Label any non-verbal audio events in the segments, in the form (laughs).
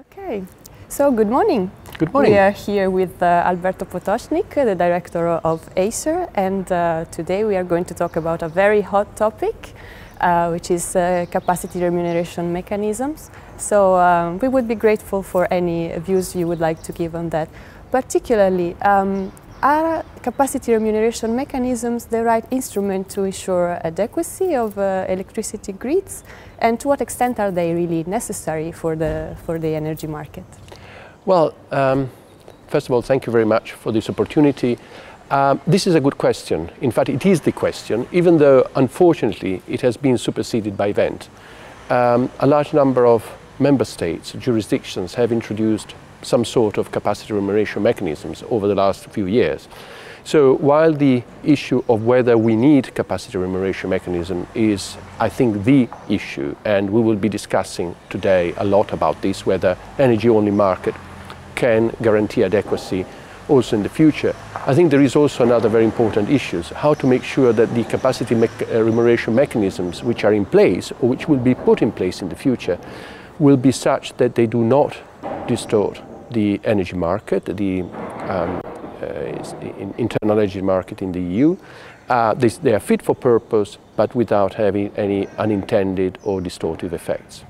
Okay, so good morning. Good morning. We are here with uh, Alberto Pototschnig, the director of ACER, and uh, today we are going to talk about a very hot topic, uh, which is uh, capacity remuneration mechanisms. So um, we would be grateful for any views you would like to give on that. Particularly, um, are capacity remuneration mechanisms the right instrument to ensure adequacy of uh, electricity grids? And to what extent are they really necessary for the, for the energy market? Well, um, first of all, thank you very much for this opportunity. Um, this is a good question. In fact, it is the question, even though unfortunately it has been superseded by event. Um, a large number of member states, jurisdictions have introduced some sort of capacity remuneration mechanisms over the last few years. So while the issue of whether we need capacity remuneration mechanism is, I think, the issue, and we will be discussing today a lot about this, whether energy-only market can guarantee adequacy also in the future. I think there is also another very important issue, how to make sure that the capacity me remuneration mechanisms which are in place or which will be put in place in the future will be such that they do not distort the energy market, the um, uh, internal energy market in the EU. Uh, they, they, are fit for purpose, but without having any unintended or distortive effects.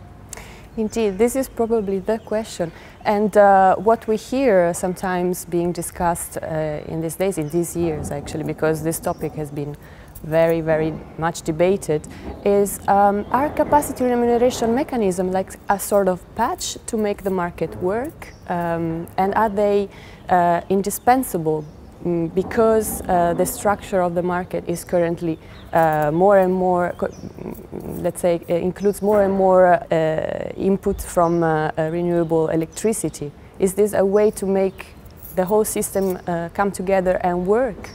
Indeed, this is probably the question. And uh, what we hear sometimes being discussed uh, in these days, in these years actually, because this topic has been very, very much debated, is um, our capacity remuneration mechanism like a sort of patch to make the market work? Um, and are they uh, indispensable mm, because uh, the structure of the market is currently uh, more and more, mm, let's say, uh, includes more and more uh, input from uh, renewable electricity? Is this a way to make the whole system come together and work?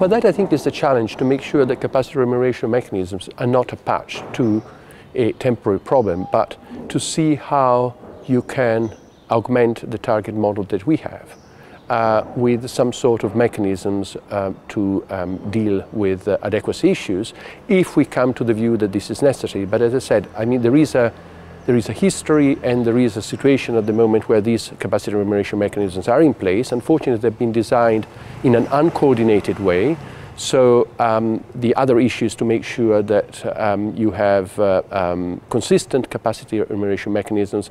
Well, that I think is the challenge to make sure that capacity remuneration mechanisms are not a patch to a temporary problem, but to see how you can augment the target model that we have uh, with some sort of mechanisms uh, to um, deal with uh, adequacy issues if we come to the view that this is necessary. But as I said, I mean, there is a there is a history and there is a situation at the moment where these capacity remuneration mechanisms are in place. Unfortunately, they've been designed in an uncoordinated way. So um, the other issue is to make sure that um, you have uh, um, consistent capacity remuneration mechanisms.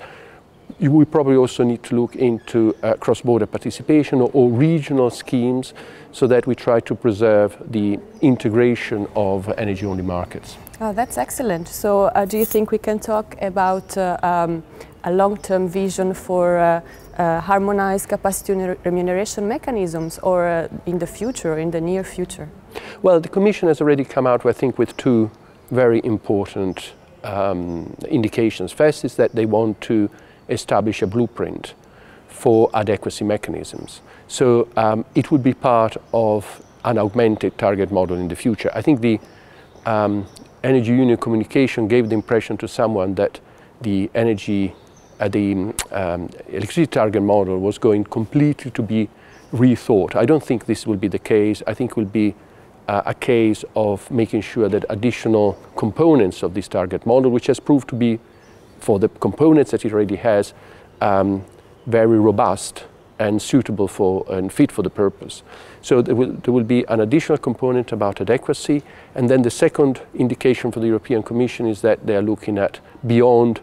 You will probably also need to look into uh, cross-border participation or, or regional schemes so that we try to preserve the integration of energy-only markets. Oh, that's excellent. So uh, do you think we can talk about uh, um, a long-term vision for uh, uh harmonized capacity remuneration mechanisms or uh, in the future, in the near future? Well, the Commission has already come out, I think, with two very important um, indications. First is that they want to establish a blueprint for adequacy mechanisms. So um, it would be part of an augmented target model in the future. I think the um, Energy Union communication gave the impression to someone that the energy, uh, the um, electricity target model was going completely to be rethought. I don't think this will be the case. I think it will be uh, a case of making sure that additional components of this target model, which has proved to be, for the components that it already has, um, very robust and suitable for and fit for the purpose. So there will, there will be an additional component about adequacy and then the second indication for the European Commission is that they are looking at beyond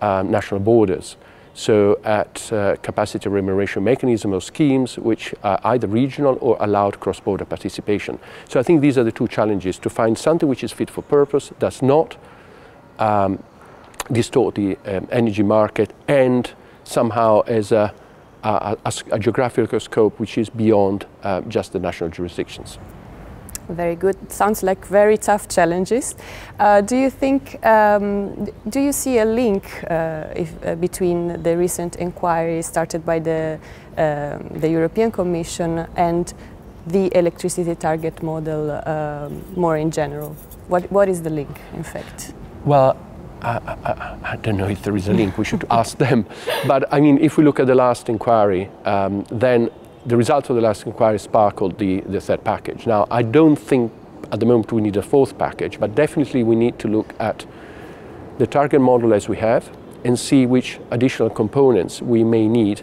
um, national borders. So at uh, capacity remuneration mechanism or schemes which are either regional or allowed cross-border participation. So I think these are the two challenges, to find something which is fit for purpose, does not um, distort the um, energy market and somehow as a a, a, a geographical scope which is beyond uh, just the national jurisdictions. Very good. Sounds like very tough challenges. Uh, do you think, um, do you see a link uh, if, uh, between the recent inquiry started by the, um, the European Commission and the electricity target model um, more in general? What, what is the link, in fact? Well, I, I, I, don't know if there is a link, we should (laughs) ask them. But I mean, if we look at the last inquiry, um, then the results of the last inquiry sparkled the, the third package. Now, I don't think at the moment we need a fourth package, but definitely we need to look at the target model as we have and see which additional components we may need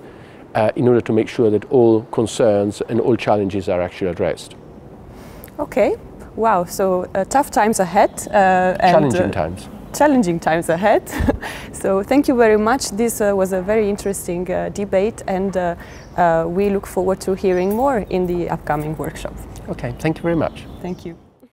uh, in order to make sure that all concerns and all challenges are actually addressed. Okay, wow, so uh, tough times ahead. Uh, challenging times. Challenging times ahead. (laughs) so thank you very much. This uh, was a very interesting uh, debate and we look forward to hearing more in the upcoming workshop. Okay, thank you very much. Thank you.